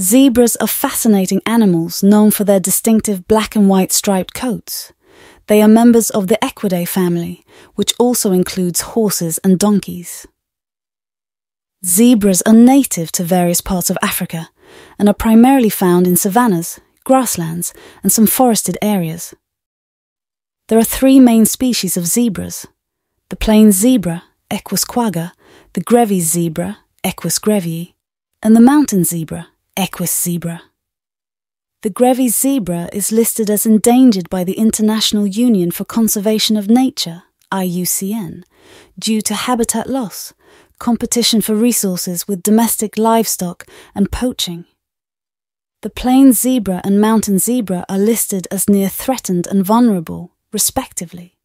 Zebras are fascinating animals known for their distinctive black and white striped coats. They are members of the Equidae family, which also includes horses and donkeys. Zebras are native to various parts of Africa and are primarily found in savannas, grasslands, and some forested areas. There are three main species of zebras the plain zebra, Equus quagga, the Grevy's zebra, Equus grevyi, and the mountain zebra, Equus zebra. The Grevy's zebra is listed as endangered by the International Union for Conservation of Nature, IUCN, due to habitat loss, competition for resources with domestic livestock, and poaching. The plain zebra and mountain zebra are listed as near threatened and vulnerable, respectively.